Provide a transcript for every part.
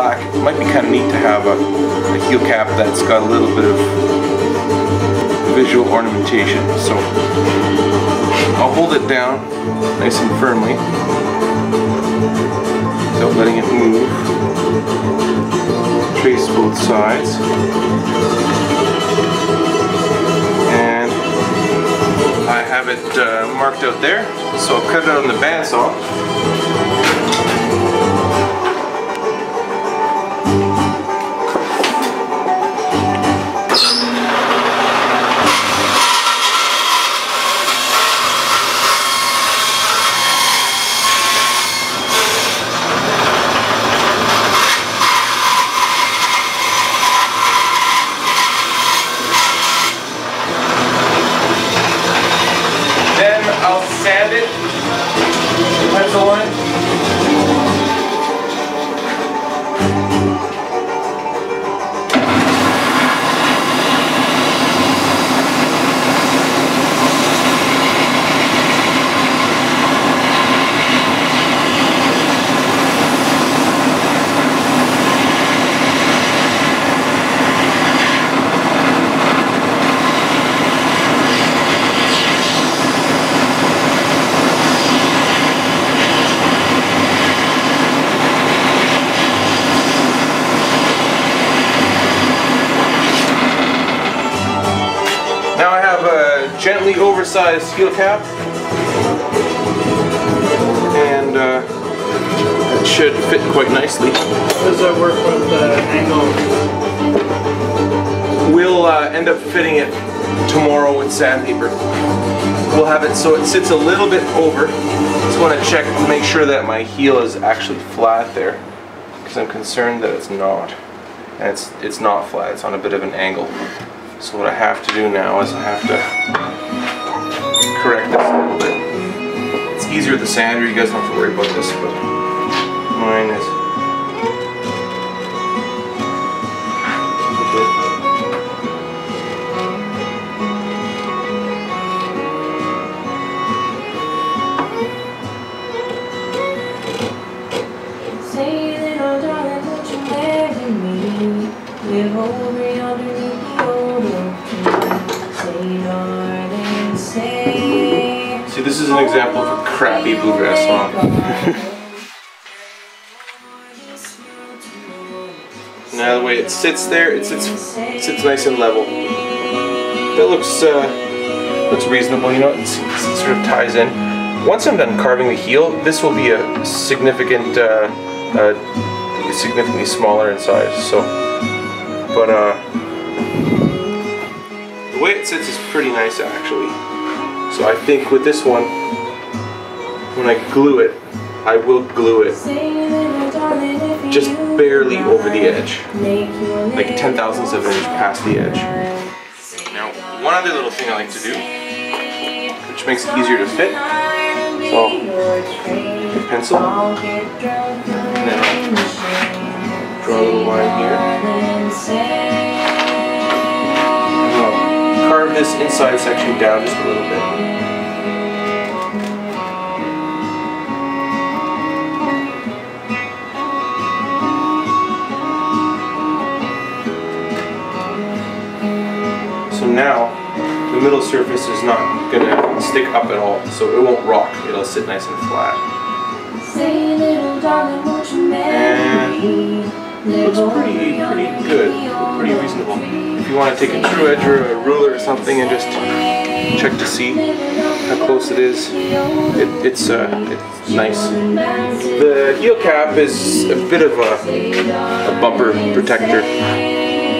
black, it might be kind of neat to have a, a heel cap that's got a little bit of visual ornamentation. So I'll hold it down nice and firmly without letting it move. Trace both sides. And I have it uh, marked out there, so I'll cut it on the bandsaw. I'll sand it, a gently oversized heel cap. And uh, it should fit quite nicely. How does that work with the angle? We'll uh, end up fitting it tomorrow with sandpaper. We'll have it so it sits a little bit over. Just want to check to make sure that my heel is actually flat there because I'm concerned that it's not. And it's, it's not flat, it's on a bit of an angle. So what I have to do now is I have to correct this a little bit. It's easier with the sander, you guys don't have to worry about this, but mine is Say little darling, won't you marry me? Live over underneath is an example of a crappy bluegrass song. Now the way it sits there, it sits, it sits nice and level. That looks uh, looks reasonable, you know, it sort of ties in. Once I'm done carving the heel, this will be a significant, uh, uh, significantly smaller in size. So, but uh, the way it sits is pretty nice actually. So I think with this one, when I glue it, I will glue it just barely over the edge, like ten thousandths of an inch past the edge. Now, one other little thing I like to do, which makes it easier to fit, So, pencil, I'll and then shade. draw a little line here. This inside section down just a little bit. So now, the middle surface is not gonna stick up at all, so it won't rock. It'll sit nice and flat. Say, darling, won't you marry me? Looks pretty, pretty good, pretty reasonable. If you want to take a true edge or a ruler or something and just check to see how close it is, it, it's uh, it's nice. The heel cap is a bit of a, a bumper protector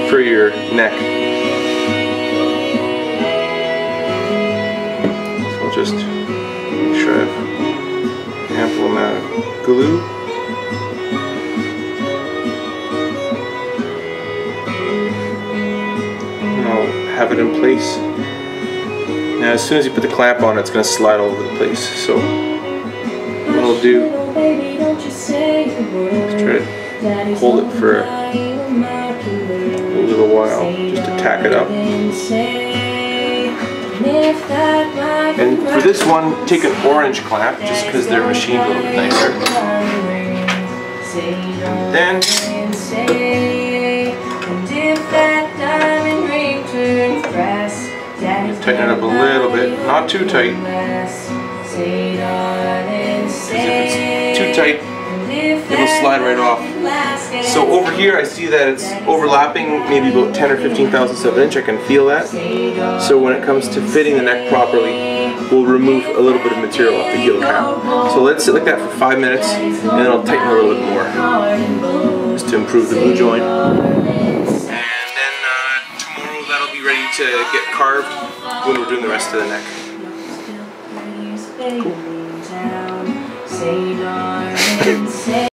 for your neck. I'll just make sure I have ample amount of glue. Have it in place. Now as soon as you put the clamp on it's going to slide all over the place. So what I'll do word. try to hold it for a little while just to tack it up. And for this one, take an orange clamp just because they're machined a little nicer. Then up a little bit, not too tight. Because if it's too tight, it'll slide right off. So over here I see that it's overlapping maybe about 10 or 15 thousandths of an inch. I can feel that. So when it comes to fitting the neck properly, we'll remove a little bit of material off the heel cap. So let's sit like that for five minutes and then I'll tighten a little bit more just to improve the glue joint. And then uh, tomorrow that'll be ready to get carved when we're doing the rest of the neck. Say